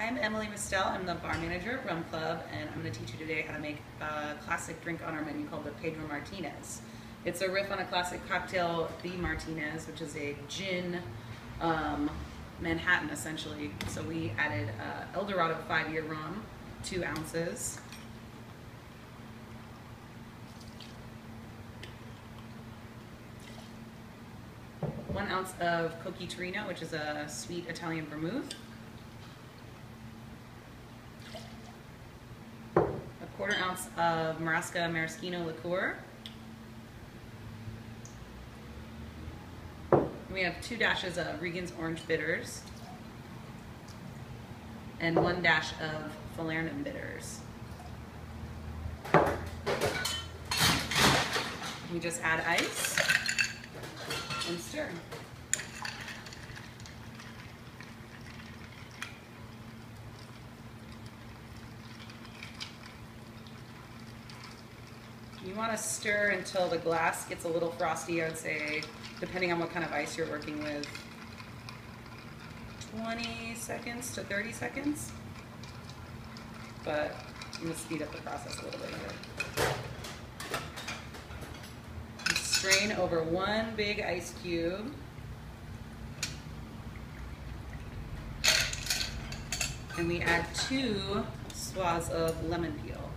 I'm Emily Mistell. I'm the bar manager at Rum Club, and I'm going to teach you today how to make a classic drink on our menu called the Pedro Martinez. It's a riff on a classic cocktail, the Martinez, which is a gin um, Manhattan essentially. So we added uh, El Dorado five-year rum, two ounces. One ounce of Cocchi Torino, which is a sweet Italian vermouth. Quarter ounce of Marasca Maraschino liqueur. We have two dashes of Regan's Orange Bitters and one dash of Falernum Bitters. We just add ice and stir. You want to stir until the glass gets a little frosty, I would say, depending on what kind of ice you're working with. 20 seconds to 30 seconds. But I'm going to speed up the process a little bit here. Strain over one big ice cube. And we add two swaths of lemon peel.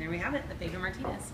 There we have it, the Pedro Martinez.